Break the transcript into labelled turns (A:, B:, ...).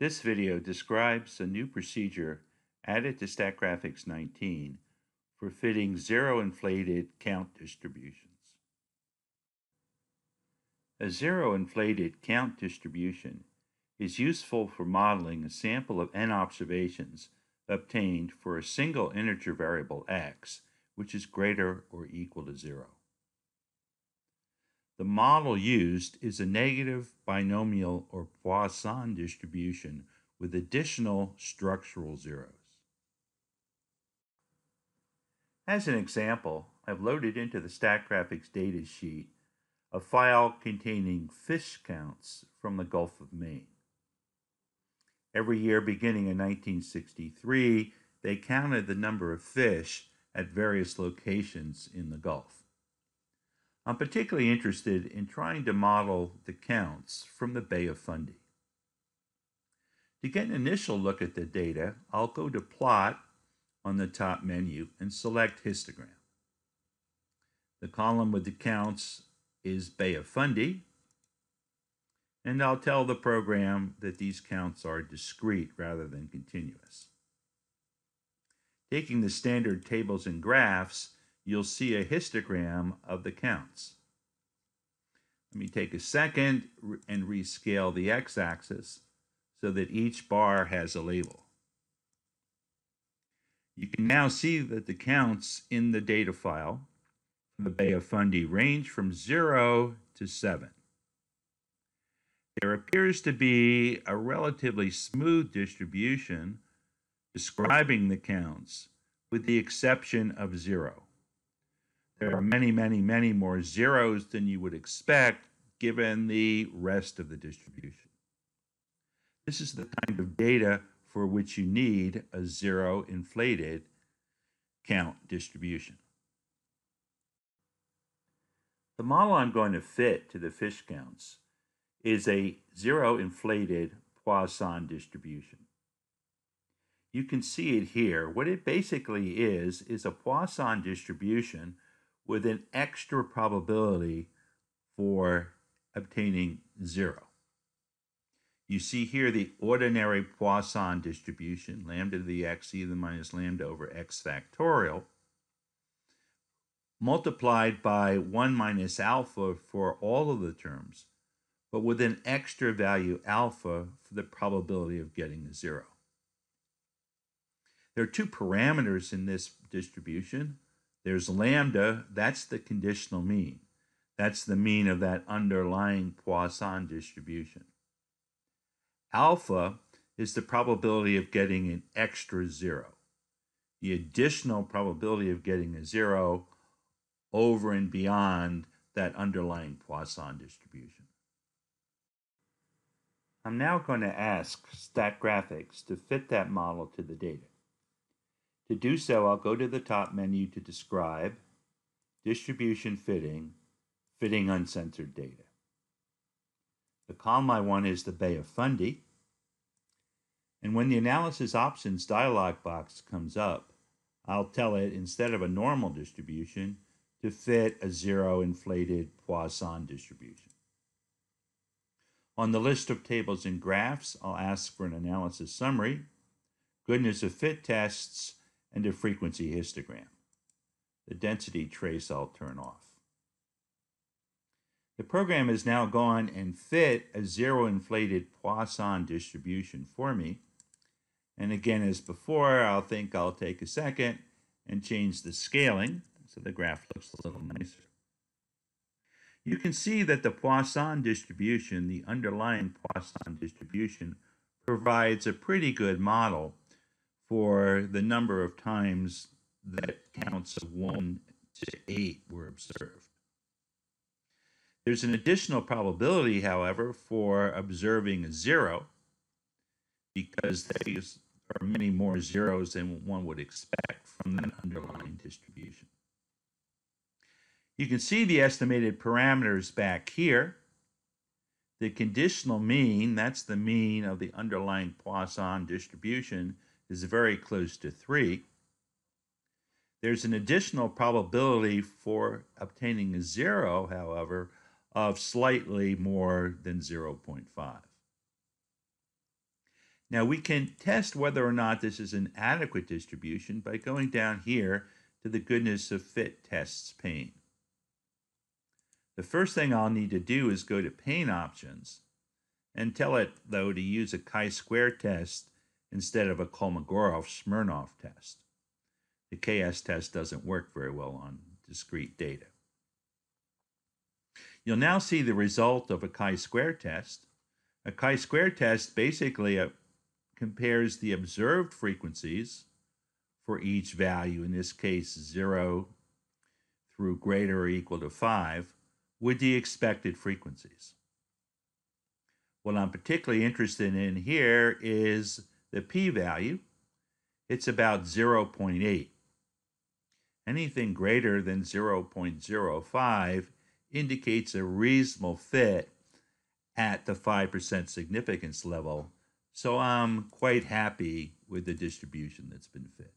A: This video describes a new procedure added to StatGraphics 19 for fitting zero inflated count distributions. A zero inflated count distribution is useful for modeling a sample of n observations obtained for a single integer variable x, which is greater or equal to zero. The model used is a negative binomial or Poisson distribution with additional structural zeros. As an example, I've loaded into the StatGraphics data sheet a file containing fish counts from the Gulf of Maine. Every year beginning in 1963, they counted the number of fish at various locations in the Gulf. I'm particularly interested in trying to model the counts from the Bay of Fundy. To get an initial look at the data, I'll go to Plot on the top menu and select Histogram. The column with the counts is Bay of Fundy, and I'll tell the program that these counts are discrete rather than continuous. Taking the standard tables and graphs, you'll see a histogram of the counts. Let me take a second and rescale the x-axis so that each bar has a label. You can now see that the counts in the data file from the Bay of Fundy range from 0 to 7. There appears to be a relatively smooth distribution describing the counts with the exception of 0. There are many, many, many more zeros than you would expect given the rest of the distribution. This is the kind of data for which you need a zero inflated count distribution. The model I'm going to fit to the fish counts is a zero inflated Poisson distribution. You can see it here. What it basically is, is a Poisson distribution with an extra probability for obtaining zero. You see here the ordinary Poisson distribution, lambda to the x e to the minus lambda over x factorial, multiplied by 1 minus alpha for all of the terms, but with an extra value alpha for the probability of getting a zero. There are two parameters in this distribution. There's lambda, that's the conditional mean. That's the mean of that underlying Poisson distribution. Alpha is the probability of getting an extra zero, the additional probability of getting a zero over and beyond that underlying Poisson distribution. I'm now going to ask StatGraphics to fit that model to the data. To do so, I'll go to the top menu to Describe, Distribution Fitting, Fitting Uncensored Data. The column I want is the Bay of Fundy. And when the Analysis Options dialog box comes up, I'll tell it, instead of a normal distribution, to fit a zero inflated Poisson distribution. On the list of tables and graphs, I'll ask for an analysis summary, goodness of fit tests, and a frequency histogram. The density trace I'll turn off. The program has now gone and fit a zero inflated Poisson distribution for me. And again, as before, I'll think I'll take a second and change the scaling so the graph looks a little nicer. You can see that the Poisson distribution, the underlying Poisson distribution, provides a pretty good model for the number of times that counts of 1 to 8 were observed. There's an additional probability, however, for observing a zero because there are many more zeros than one would expect from that underlying distribution. You can see the estimated parameters back here. The conditional mean, that's the mean of the underlying Poisson distribution, is very close to 3. There's an additional probability for obtaining a 0, however, of slightly more than 0.5. Now we can test whether or not this is an adequate distribution by going down here to the goodness of fit tests pane. The first thing I'll need to do is go to pane options and tell it though to use a chi-square test instead of a Kolmogorov-Smirnov test. The KS test doesn't work very well on discrete data. You'll now see the result of a chi-square test. A chi-square test basically uh, compares the observed frequencies for each value, in this case 0 through greater or equal to 5, with the expected frequencies. What I'm particularly interested in here is the p-value. It's about 0.8. Anything greater than 0.05 indicates a reasonable fit at the 5% significance level. So I'm quite happy with the distribution that's been fit.